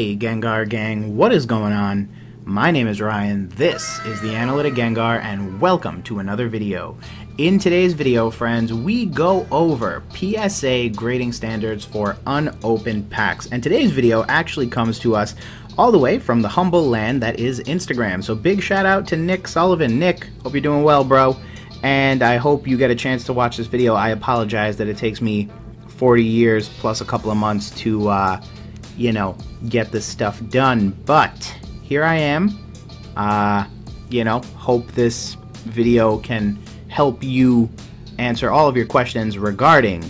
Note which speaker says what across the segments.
Speaker 1: Hey, Gengar Gang, what is going on? My name is Ryan, this is the Analytic Gengar, and welcome to another video. In today's video, friends, we go over PSA grading standards for unopened packs, and today's video actually comes to us all the way from the humble land that is Instagram. So big shout out to Nick Sullivan. Nick, hope you're doing well, bro. And I hope you get a chance to watch this video. I apologize that it takes me 40 years plus a couple of months to uh, you know, get this stuff done. But here I am. Uh, you know, hope this video can help you answer all of your questions regarding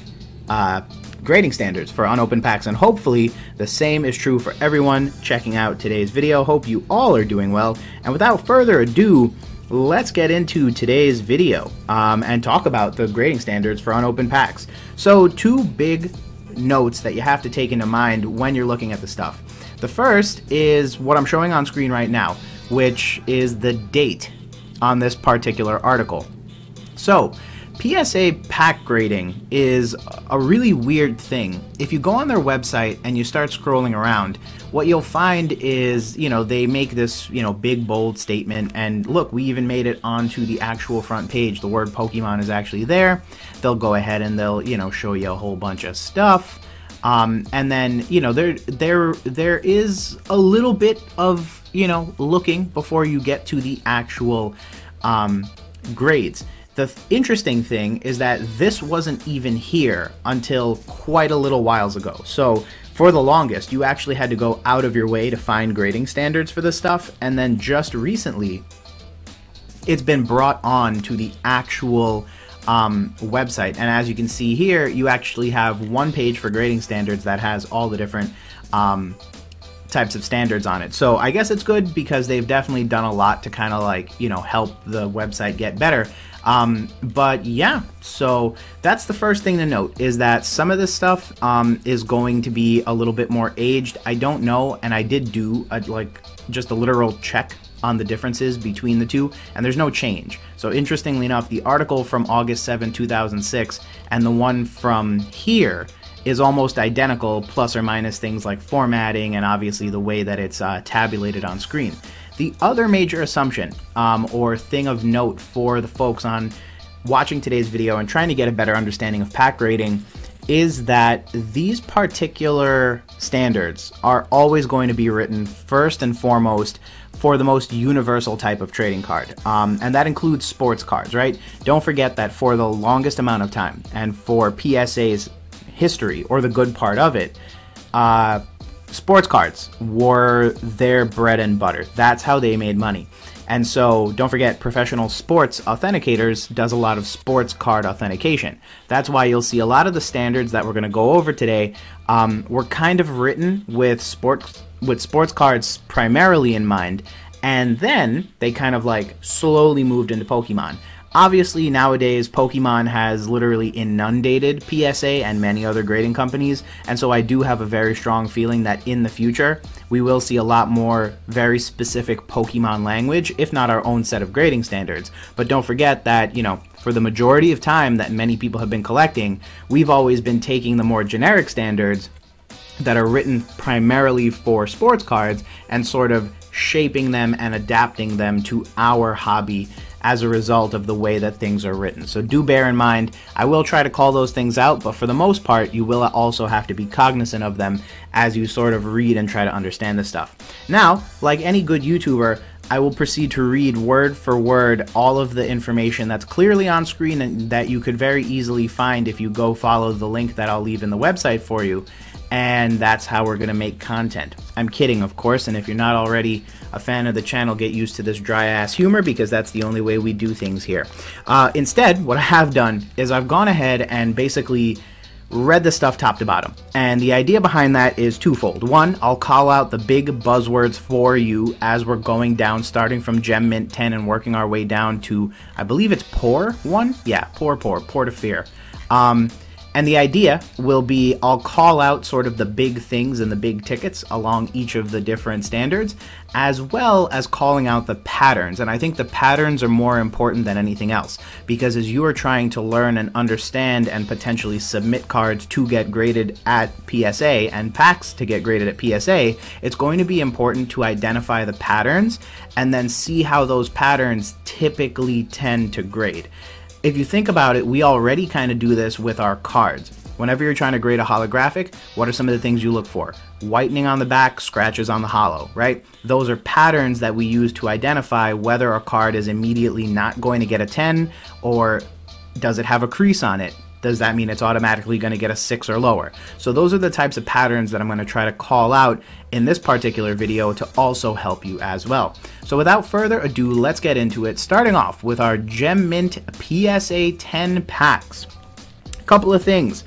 Speaker 1: uh, grading standards for unopened packs, and hopefully the same is true for everyone checking out today's video. Hope you all are doing well, and without further ado, let's get into today's video um, and talk about the grading standards for unopened packs. So, two big notes that you have to take into mind when you're looking at the stuff. The first is what I'm showing on screen right now, which is the date on this particular article. So, PSA pack grading is a really weird thing. If you go on their website and you start scrolling around, what you'll find is, you know, they make this, you know, big bold statement and look, we even made it onto the actual front page. The word Pokemon is actually there. They'll go ahead and they'll, you know, show you a whole bunch of stuff. Um, and then, you know, there there there is a little bit of, you know, looking before you get to the actual um, grades. The th- interesting thing is that this wasn't even here until quite a little whiles ago. So, for the longest, you actually had to go out of your way to find grading standards for this stuff, and then just recently, it's been brought on to the actual um, website. And as you can see here, you actually have one page for grading standards that has all the different um, types of standards on it. So I guess it's good because they've definitely done a lot to kind of like, you know, help the website get better. Um, but yeah, so that's the first thing to note is that some of this stuff um, is going to be a little bit more aged. I don't know, and I did do a, like just a literal check on the differences between the two, and there's no change. So interestingly enough, the article from August 7, 2006, and the one from here is almost identical, plus or minus things like formatting and obviously the way that it's uh, tabulated on screen. The other major assumption um, or thing of note for the folks on watching today's video and trying to get a better understanding of pack grading is that these particular standards are always going to be written first and foremost for the most universal type of trading card. Um, and that includes sports cards, right? Don't forget that for the longest amount of time and for PSA's history or the good part of it, uh, sports cards were their bread and butter. That's how they made money. And so don't forget, Professional Sports Authenticators does a lot of sports card authentication. That's why you'll see a lot of the standards that we're going to go over today um, were kind of written with sports with sports cards primarily in mind, and then they kind of like slowly moved into Pokemon. Obviously, nowadays, Pokemon has literally inundated PSA and many other grading companies, and so I do have a very strong feeling that in the future, we will see a lot more very specific Pokemon language, if not our own set of grading standards. But don't forget that, you know, for the majority of time that many people have been collecting, we've always been taking the more generic standards that are written primarily for sports cards and sort of shaping them and adapting them to our hobby as a result of the way that things are written. So do bear in mind, I will try to call those things out, but for the most part, you will also have to be cognizant of them as you sort of read and try to understand this stuff. Now, like any good YouTuber, I will proceed to read word for word all of the information that's clearly on screen and that you could very easily find if you go follow the link that I'll leave in the website for you and that's how we're going to make content. I'm kidding, of course, and if you're not already a fan of the channel, get used to this dry ass humor because that's the only way we do things here. Uh, instead, what I have done is I've gone ahead and basically read the stuff top to bottom. And the idea behind that is twofold. One, I'll call out the big buzzwords for you as we're going down, starting from Gem Mint 10 and working our way down to, I believe it's Poor 1? Yeah, Poor Poor, Port of Fear. Um, And the idea will be I'll call out sort of the big things and the big tickets along each of the different standards, as well as calling out the patterns. And I think the patterns are more important than anything else, because as you are trying to learn and understand and potentially submit cards to get graded at PSA and packs to get graded at PSA, it's going to be important to identify the patterns and then see how those patterns typically tend to grade if you think about it, we already kind of do this with our cards. Whenever you're trying to grade a holographic, what are some of the things you look for? Whitening on the back, scratches on the holo, right? Those are patterns that we use to identify whether a card is immediately not going to get a 10 or does it have a crease on it? Does that mean it's automatically going to get a 6 or lower? So those are the types of patterns that I'm going to try to call out in this particular video to also help you as well. So without further ado, let's get into it, starting off with our Gem Mint PSA 10 packs. A couple of things.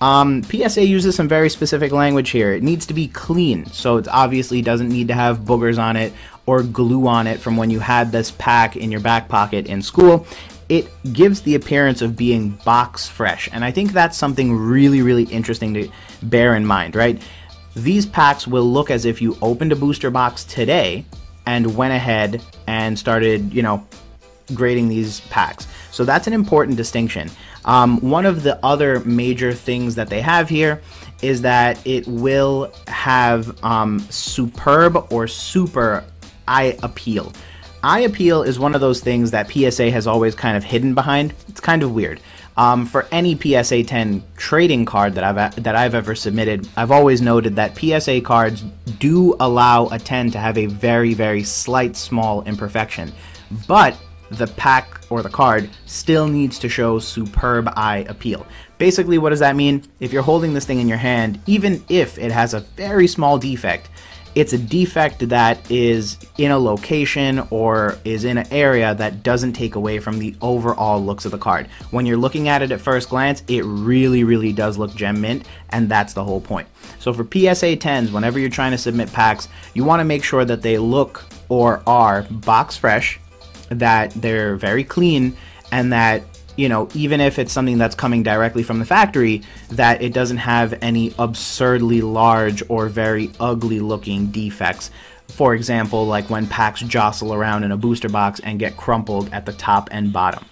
Speaker 1: Um, PSA uses some very specific language here. It needs to be clean, so it obviously doesn't need to have boogers on it or glue on it from when you had this pack in your back pocket in school it gives the appearance of being box fresh. And I think that's something really, really interesting to bear in mind, right? These packs will look as if you opened a booster box today and went ahead and started, you know, grading these packs. So that's an important distinction. Um, one of the other major things that they have here is that it will have um, superb or super eye appeal. Eye appeal is one of those things that PSA has always kind of hidden behind. It's kind of weird. Um, for any PSA 10 trading card that I've that I've ever submitted, I've always noted that PSA cards do allow a 10 to have a very very slight small imperfection, but the pack or the card still needs to show superb eye appeal. Basically, what does that mean? If you're holding this thing in your hand, even if it has a very small defect, it's a defect that is in a location or is in an area that doesn't take away from the overall looks of the card. When you're looking at it at first glance, it really, really does look gem mint, and that's the whole point. So for PSA 10s, whenever you're trying to submit packs, you want to make sure that they look or are box fresh, that they're very clean, and that you know, even if it's something that's coming directly from the factory, that it doesn't have any absurdly large or very ugly looking defects. For example, like when packs jostle around in a booster box and get crumpled at the top and bottom.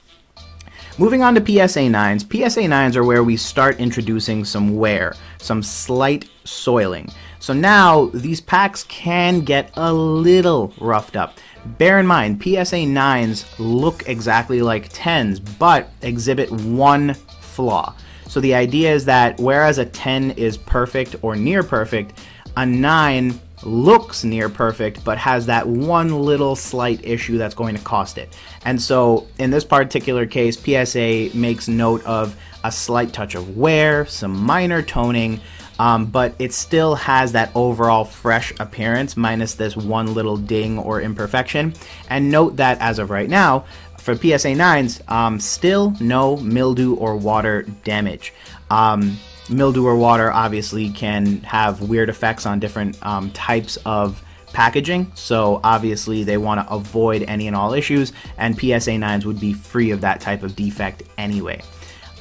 Speaker 1: Moving on to PSA 9s, PSA 9s are where we start introducing some wear, some slight soiling. So now these packs can get a little roughed up. Bear in mind, PSA 9s look exactly like 10s, but exhibit one flaw. So the idea is that whereas a 10 is perfect or near perfect, a 9 looks near perfect but has that one little slight issue that's going to cost it. And so in this particular case, PSA makes note of a slight touch of wear, some minor toning, um, but it still has that overall fresh appearance minus this one little ding or imperfection. And note that as of right now, for PSA 9s, um, still no mildew or water damage. Um, mildew or water obviously can have weird effects on different um, types of packaging, so obviously they want to avoid any and all issues, and PSA 9s would be free of that type of defect anyway.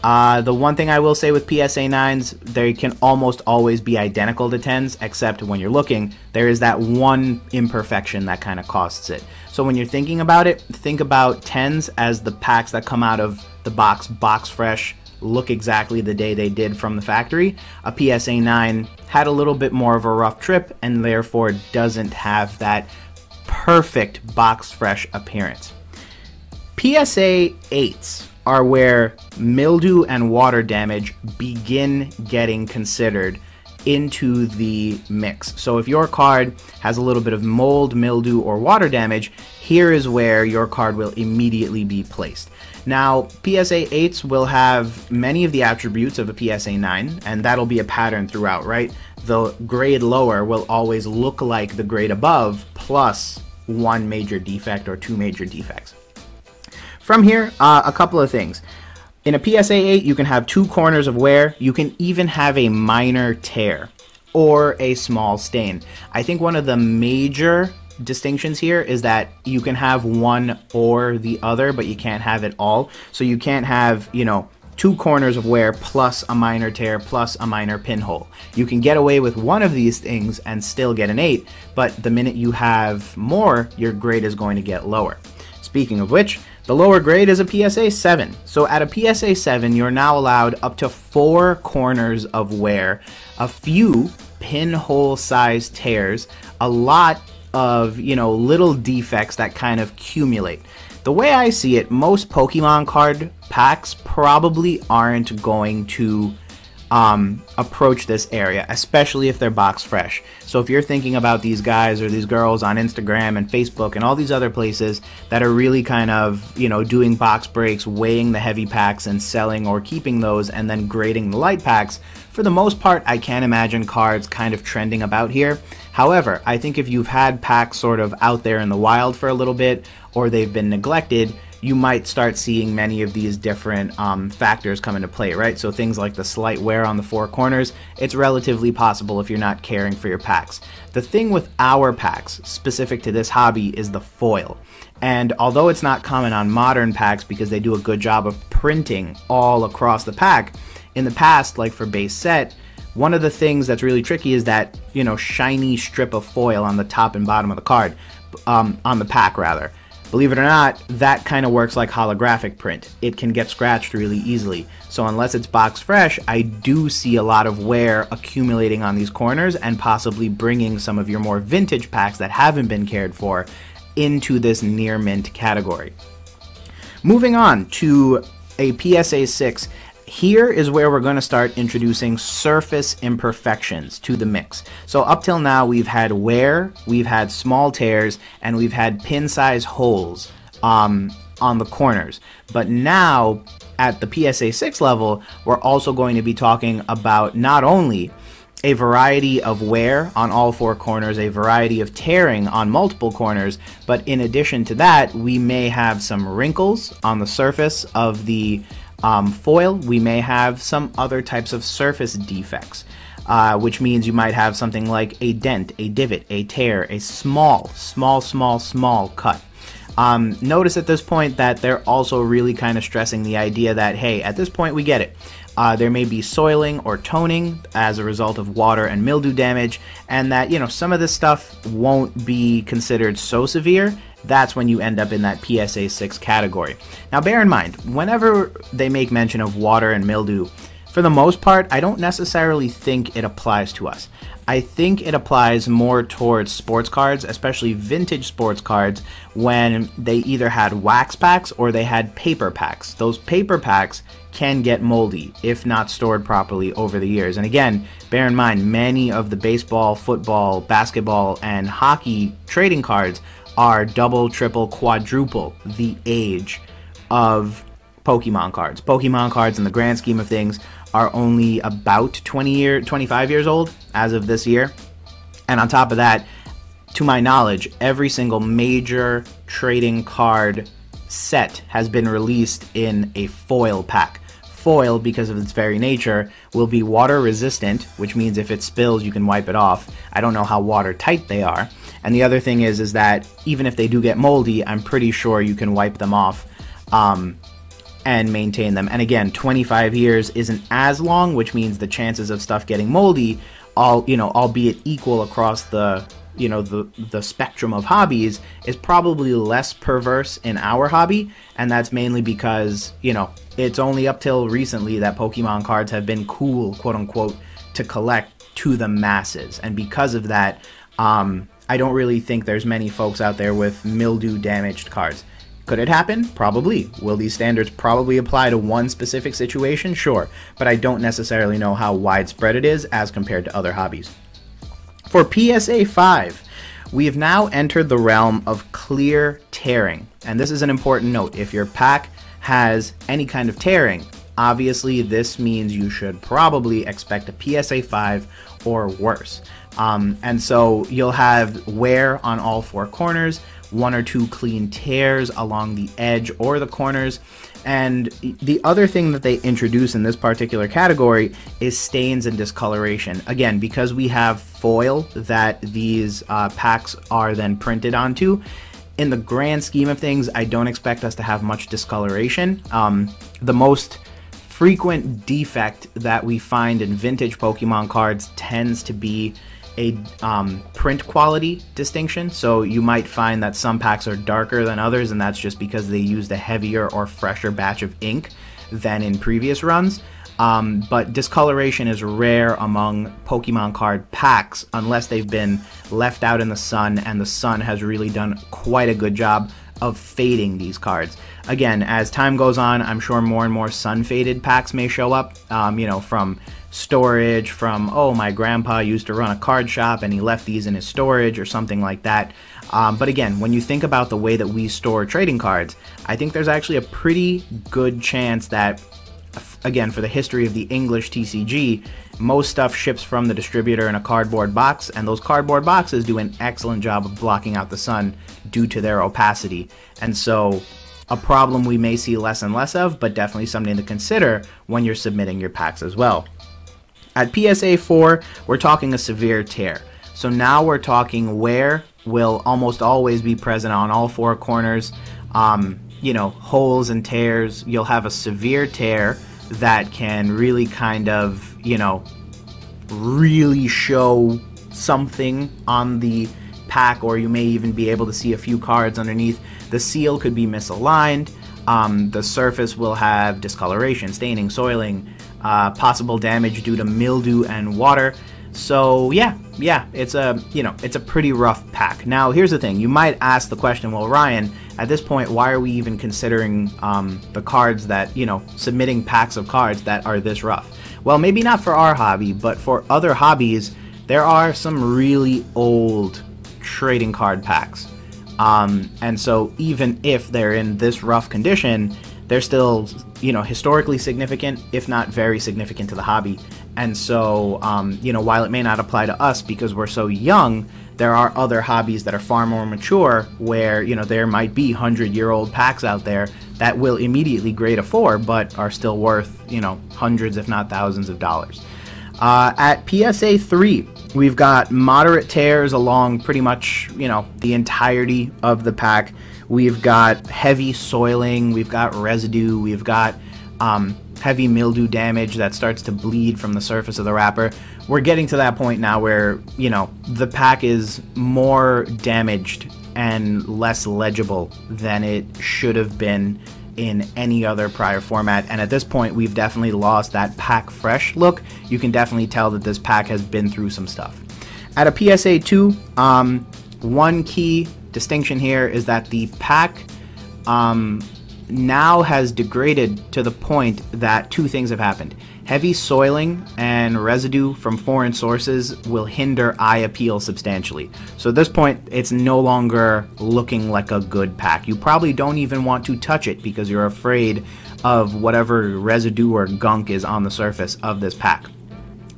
Speaker 1: Uh, the one thing I will say with PSA 9s, they can almost always be identical to 10s, except when you're looking, there is that one imperfection that kind of costs it. So when you're thinking about it, think about 10s as the packs that come out of the box, box fresh, look exactly the day they did from the factory. A PSA 9 had a little bit more of a rough trip and therefore doesn't have that perfect box fresh appearance. PSA 8s are where mildew and water damage begin getting considered into the mix. So if your card has a little bit of mold, mildew, or water damage, here is where your card will immediately be placed. Now, PSA 8s will have many of the attributes of a PSA 9, and that'll be a pattern throughout, right? The grade lower will always look like the grade above, plus one major defect or two major defects. From here, uh, a couple of things. In a PSA 8, you can have two corners of wear. You can even have a minor tear or a small stain. I think one of the major distinctions here is that you can have one or the other, but you can't have it all. So you can't have, you know, two corners of wear plus a minor tear plus a minor pinhole. You can get away with one of these things and still get an 8, but the minute you have more, your grade is going to get lower. Speaking of which, the lower grade is a PSA 7. So at a PSA 7, you're now allowed up to four corners of wear, a few pinhole sized tears, a lot of, you know, little defects that kind of accumulate. The way I see it, most Pokemon card packs probably aren't going to um, approach this area, especially if they're box fresh. So if you're thinking about these guys or these girls on Instagram and Facebook and all these other places that are really kind of, you know, doing box breaks, weighing the heavy packs and selling or keeping those and then grading the light packs, for the most part, I can't imagine cards kind of trending about here. However, I think if you've had packs sort of out there in the wild for a little bit or they've been neglected, you might start seeing many of these different um, factors come into play, right? So things like the slight wear on the four corners, it's relatively possible if you're not caring for your packs. The thing with our packs, specific to this hobby, is the foil. And although it's not common on modern packs because they do a good job of printing all across the pack, in the past, like for base set, one of the things that's really tricky is that, you know, shiny strip of foil on the top and bottom of the card, um, on the pack rather. Believe it or not, that kind of works like holographic print. It can get scratched really easily. So unless it's box fresh, I do see a lot of wear accumulating on these corners and possibly bringing some of your more vintage packs that haven't been cared for into this near mint category. Moving on to a PSA 6 here is where we're going to start introducing surface imperfections to the mix. So up till now, we've had wear, we've had small tears, and we've had pin size holes um, on the corners. But now, at the PSA 6 level, we're also going to be talking about not only a variety of wear on all four corners, a variety of tearing on multiple corners, but in addition to that, we may have some wrinkles on the surface of the um, foil, we may have some other types of surface defects, uh, which means you might have something like a dent, a divot, a tear, a small, small, small, small cut. Um, notice at this point that they're also really kind of stressing the idea that, hey, at this point we get it. Uh, there may be soiling or toning as a result of water and mildew damage, and that, you know, some of this stuff won't be considered so severe that's when you end up in that PSA 6 category. Now, bear in mind, whenever they make mention of water and mildew, for the most part, I don't necessarily think it applies to us. I think it applies more towards sports cards, especially vintage sports cards, when they either had wax packs or they had paper packs. Those paper packs can get moldy if not stored properly over the years. And again, bear in mind, many of the baseball, football, basketball, and hockey trading cards are double, triple, quadruple the age of Pokemon cards. Pokemon cards, in the grand scheme of things, are only about 20 year, 25 years old as of this year. And on top of that, to my knowledge, every single major trading card set has been released in a foil pack. Foil, because of its very nature, will be water resistant, which means if it spills, you can wipe it off. I don't know how watertight they are. And the other thing is, is that even if they do get moldy, I'm pretty sure you can wipe them off um, and maintain them. And again, 25 years isn't as long, which means the chances of stuff getting moldy, all you know, albeit equal across the you know the the spectrum of hobbies is probably less perverse in our hobby and that's mainly because you know it's only up till recently that pokemon cards have been cool quote unquote to collect to the masses and because of that um, I don't really think there's many folks out there with mildew damaged cards. Could it happen? Probably. Will these standards probably apply to one specific situation? Sure, but I don't necessarily know how widespread it is as compared to other hobbies. For PSA 5, we have now entered the realm of clear tearing. And this is an important note. If your pack has any kind of tearing, obviously this means you should probably expect a PSA 5 or worse. Um, and so you'll have wear on all four corners, one or two clean tears along the edge or the corners. And the other thing that they introduce in this particular category is stains and discoloration. Again, because we have foil that these uh, packs are then printed onto, in the grand scheme of things, I don't expect us to have much discoloration. Um, the most frequent defect that we find in vintage Pokemon cards tends to be a um, print quality distinction. So you might find that some packs are darker than others, and that's just because they used a heavier or fresher batch of ink than in previous runs. Um, but discoloration is rare among Pokemon card packs unless they've been left out in the sun, and the sun has really done quite a good job of fading these cards. Again, as time goes on, I'm sure more and more sun faded packs may show up. Um, you know, from storage, from oh my grandpa used to run a card shop and he left these in his storage or something like that. Um, but again, when you think about the way that we store trading cards, I think there's actually a pretty good chance that again, for the history of the English TCG, most stuff ships from the distributor in a cardboard box, and those cardboard boxes do an excellent job of blocking out the sun due to their opacity. And so, a problem we may see less and less of, but definitely something to consider when you're submitting your packs as well. At PSA 4, we're talking a severe tear. So now we're talking wear will almost always be present on all four corners. Um, you know, holes and tears. You'll have a severe tear that can really kind of, you know, really show something on the pack, or you may even be able to see a few cards underneath. The seal could be misaligned. Um, the surface will have discoloration, staining, soiling, uh, possible damage due to mildew and water. So yeah, yeah, it's a you know it's a pretty rough pack. Now here's the thing: you might ask the question, well, Ryan, at this point, why are we even considering um, the cards that you know submitting packs of cards that are this rough? Well, maybe not for our hobby, but for other hobbies, there are some really old trading card packs. Um, and so even if they're in this rough condition, they're still, you know, historically significant, if not very significant to the hobby. And so, um, you know, while it may not apply to us because we're so young, there are other hobbies that are far more mature where, you know, there might be 100 year old packs out there that will immediately grade a 4 but are still worth, you know, hundreds, if not thousands of dollars. Uh, at PSA 3, we've got moderate tears along pretty much, you know, the entirety of the pack. We've got heavy soiling, we've got residue, we've got um, heavy mildew damage that starts to bleed from the surface of the wrapper. We're getting to that point now where, you know, the pack is more damaged and less legible than it should have been in any other prior format. And at this point, we've definitely lost that pack fresh look. You can definitely tell that this pack has been through some stuff. At a PSA 2, um, one key distinction here is that the pack um, now has degraded to the point that two things have happened. Heavy soiling and residue from foreign sources will hinder eye appeal substantially. So at this point, it's no longer looking like a good pack. You probably don't even want to touch it because you're afraid of whatever residue or gunk is on the surface of this pack.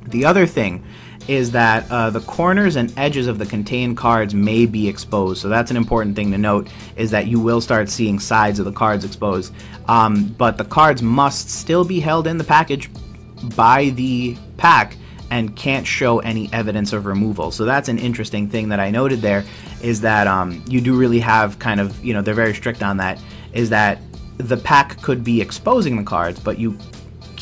Speaker 1: The other thing is that uh, the corners and edges of the contained cards may be exposed. So that's an important thing to note is that you will start seeing sides of the cards exposed. Um, but the cards must still be held in the package by the pack and can't show any evidence of removal. So that's an interesting thing that I noted there is that um, you do really have kind of, you know, they're very strict on that, is that the pack could be exposing the cards, but you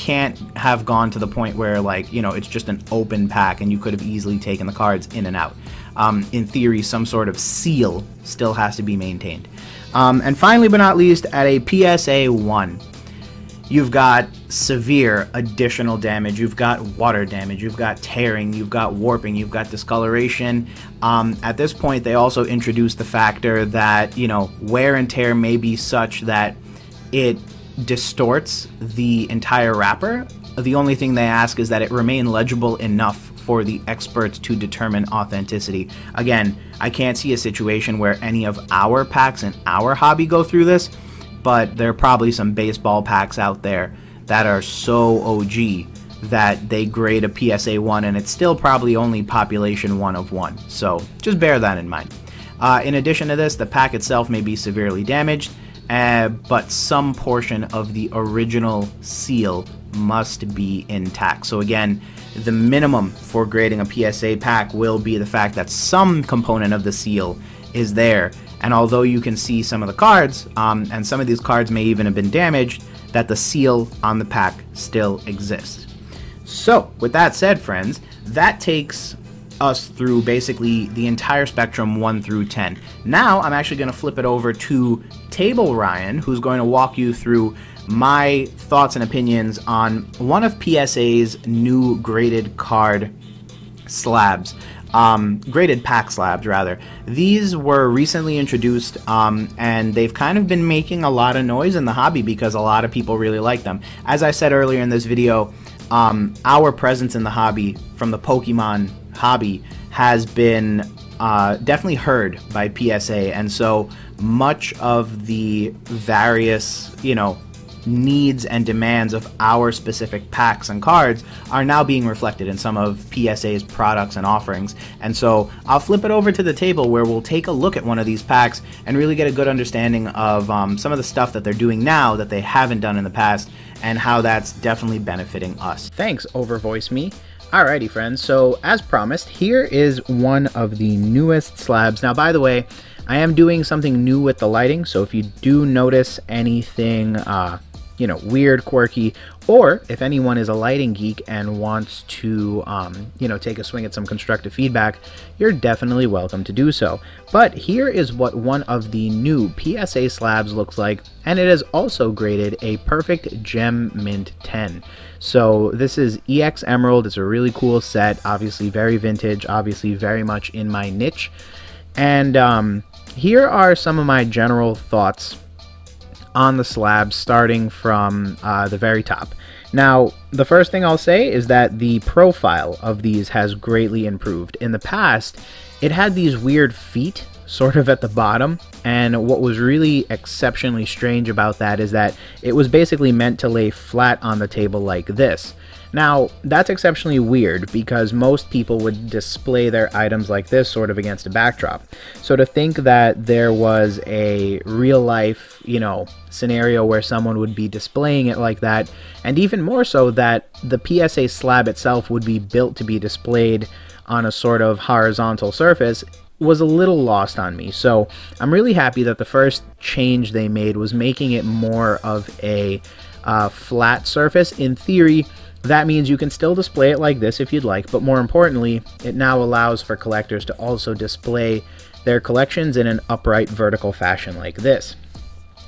Speaker 1: can't have gone to the point where like you know it's just an open pack and you could have easily taken the cards in and out. Um, in theory, some sort of seal still has to be maintained. Um, and finally, but not least, at a PSA one, you've got severe additional damage. You've got water damage. You've got tearing. You've got warping. You've got discoloration. Um, at this point, they also introduced the factor that you know wear and tear may be such that it distorts the entire wrapper. The only thing they ask is that it remain legible enough for the experts to determine authenticity. Again, I can't see a situation where any of our packs in our hobby go through this, but there are probably some baseball packs out there that are so OG that they grade a PSA 1 and it's still probably only population 1 of 1. So just bear that in mind. Uh, in addition to this, the pack itself may be severely damaged uh, but some portion of the original seal must be intact. So again, the minimum for grading a PSA pack will be the fact that some component of the seal is there. And although you can see some of the cards, um, and some of these cards may even have been damaged, that the seal on the pack still exists. So, with that said, friends, that takes us through basically the entire spectrum 1 through 10. Now, I'm actually going to flip it over to Table Ryan, who's going to walk you through my thoughts and opinions on one of PSA's new graded card slabs. Um, graded pack slabs, rather. These were recently introduced, um, and they've kind of been making a lot of noise in the hobby because a lot of people really like them. As I said earlier in this video, um, our presence in the hobby from the Pokemon hobby has been uh, definitely heard by PSA, and so much of the various, you know, needs and demands of our specific packs and cards are now being reflected in some of PSA's products and offerings. And so I'll flip it over to the table where we'll take a look at one of these packs and really get a good understanding of um, some of the stuff that they're doing now that they haven't done in the past and how that's definitely benefiting us. Thanks, Overvoice Me. Alrighty, friends. So, as promised, here is one of the newest slabs. Now, by the way, I am doing something new with the lighting, so if you do notice anything uh, you know, weird, quirky, or if anyone is a lighting geek and wants to, um, you know, take a swing at some constructive feedback, you're definitely welcome to do so. But here is what one of the new PSA slabs looks like, and it is also graded a perfect gem mint 10. So this is EX Emerald. It's a really cool set, obviously very vintage, obviously very much in my niche. And um, here are some of my general thoughts on the slab starting from uh, the very top. Now, the first thing I'll say is that the profile of these has greatly improved. In the past, it had these weird feet sort of at the bottom, and what was really exceptionally strange about that is that it was basically meant to lay flat on the table like this. Now, that's exceptionally weird because most people would display their items like this sort of against a backdrop. So to think that there was a real life, you know, scenario where someone would be displaying it like that, and even more so that the PSA slab itself would be built to be displayed on a sort of horizontal surface was a little lost on me. So I'm really happy that the first change they made was making it more of a uh, flat surface. In theory, that means you can still display it like this if you'd like, but more importantly, it now allows for collectors to also display their collections in an upright vertical fashion like this.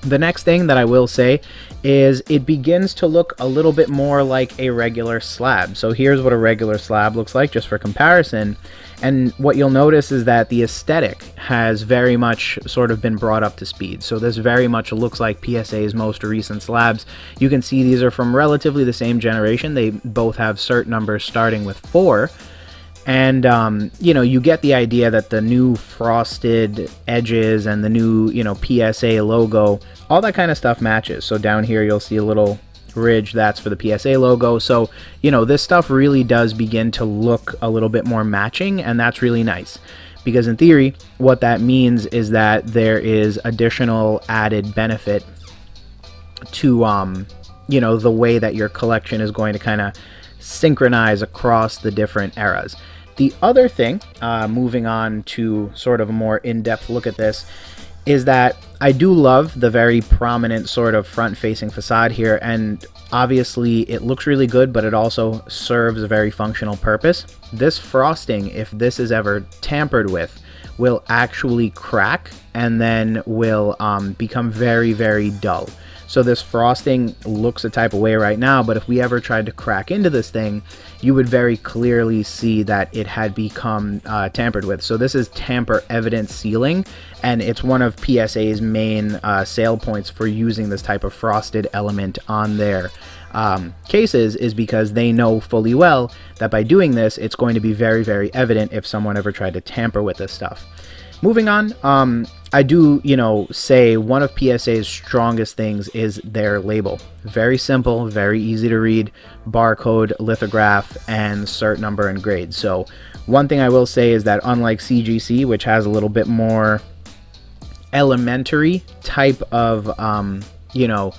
Speaker 1: The next thing that I will say is it begins to look a little bit more like a regular slab. So here's what a regular slab looks like just for comparison. And what you'll notice is that the aesthetic has very much sort of been brought up to speed. So this very much looks like PSA's most recent slabs. You can see these are from relatively the same generation. They both have cert numbers starting with 4 and um, you know you get the idea that the new frosted edges and the new you know PSA logo, all that kind of stuff matches. So down here you'll see a little ridge that's for the PSA logo. So you know this stuff really does begin to look a little bit more matching, and that's really nice. Because in theory, what that means is that there is additional added benefit to um, you know the way that your collection is going to kind of synchronize across the different eras. The other thing, uh, moving on to sort of a more in depth look at this, is that I do love the very prominent sort of front facing facade here, and obviously it looks really good, but it also serves a very functional purpose. This frosting, if this is ever tampered with, will actually crack and then will um, become very, very dull. So this frosting looks a type of way right now, but if we ever tried to crack into this thing, you would very clearly see that it had become uh, tampered with. So this is tamper evidence sealing, and it's one of PSA's main uh, sale points for using this type of frosted element on their um, cases is because they know fully well that by doing this, it's going to be very, very evident if someone ever tried to tamper with this stuff. Moving on, um, I do, you know, say one of PSA's strongest things is their label. Very simple, very easy to read, barcode, lithograph, and cert number and grade. So, one thing I will say is that unlike CGC, which has a little bit more elementary type of, um, you know,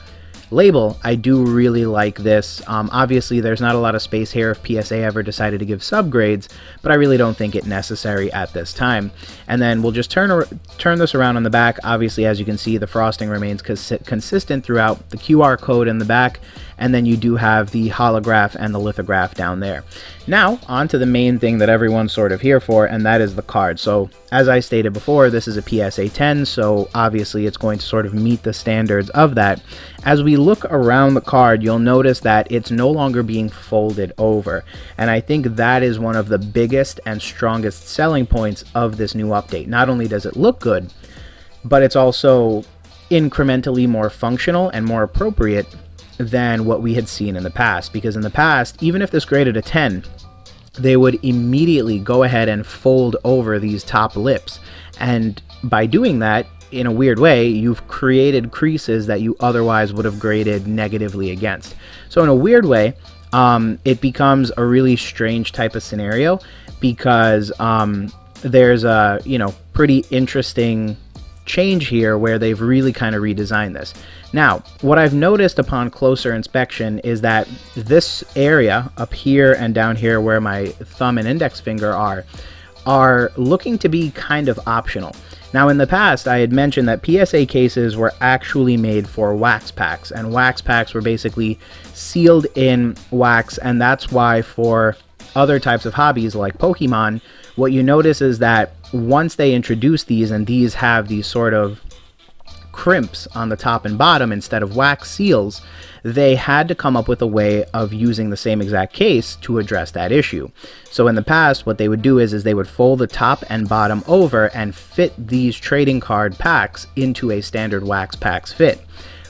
Speaker 1: label, I do really like this. Um, obviously, there's not a lot of space here if PSA ever decided to give subgrades, but I really don't think it necessary at this time. And then we'll just turn turn this around on the back. Obviously, as you can see, the frosting remains cons consistent throughout the QR code in the back, and then you do have the holograph and the lithograph down there. Now, on to the main thing that everyone's sort of here for, and that is the card. So, as I stated before, this is a PSA 10, so obviously it's going to sort of meet the standards of that. As we look around the card, you'll notice that it's no longer being folded over, and I think that is one of the biggest and strongest selling points of this new update. Not only does it look good, but it's also incrementally more functional and more appropriate than what we had seen in the past. Because in the past, even if this graded a 10, they would immediately go ahead and fold over these top lips. And by doing that, in a weird way, you've created creases that you otherwise would have graded negatively against. So, in a weird way, um, it becomes a really strange type of scenario because um, there's a you know pretty interesting change here where they've really kind of redesigned this. Now, what I've noticed upon closer inspection is that this area up here and down here where my thumb and index finger are, are looking to be kind of optional. Now, in the past, I had mentioned that PSA cases were actually made for wax packs, and wax packs were basically sealed in wax, and that's why for other types of hobbies like Pokemon, what you notice is that once they introduce these and these have these sort of crimps on the top and bottom instead of wax seals, they had to come up with a way of using the same exact case to address that issue. So in the past, what they would do is, is they would fold the top and bottom over and fit these trading card packs into a standard wax packs fit.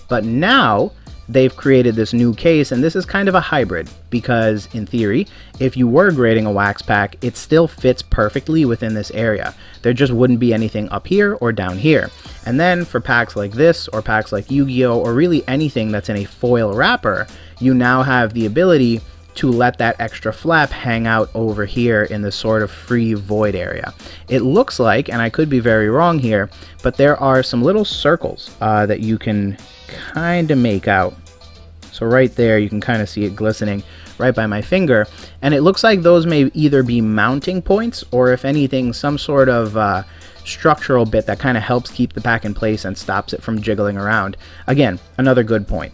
Speaker 1: But now, they've created this new case, and this is kind of a hybrid because, in theory, if you were grading a wax pack, it still fits perfectly within this area. There just wouldn't be anything up here or down here. And then for packs like this, or packs like Yu Gi Oh!, or really anything that's in a foil wrapper, you now have the ability to let that extra flap hang out over here in the sort of free void area. It looks like, and I could be very wrong here, but there are some little circles uh, that you can kind of make out. So right there, you can kind of see it glistening right by my finger. And it looks like those may either be mounting points or if anything, some sort of uh, structural bit that kind of helps keep the pack in place and stops it from jiggling around. Again, another good point.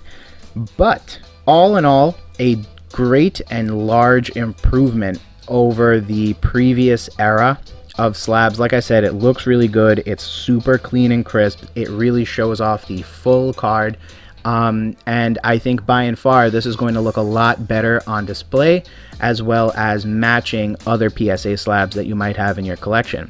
Speaker 1: But all in all, a great and large improvement over the previous era of slabs. Like I said, it looks really good. It's super clean and crisp. It really shows off the full card. Um, and I think by and far this is going to look a lot better on display as well as matching other PSA slabs that you might have in your collection.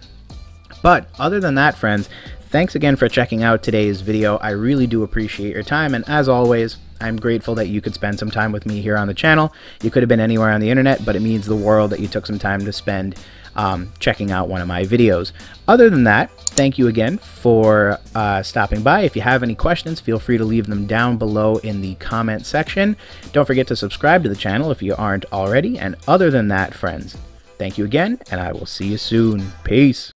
Speaker 1: But other than that, friends, thanks again for checking out today's video. I really do appreciate your time, and as always, I'm grateful that you could spend some time with me here on the channel. You could have been anywhere on the internet, but it means the world that you took some time to spend um, checking out one of my videos. Other than that, thank you again for uh, stopping by. If you have any questions, feel free to leave them down below in the comment section. Don't forget to subscribe to the channel if you aren't already. And other than that, friends, thank you again, and I will see you soon. Peace.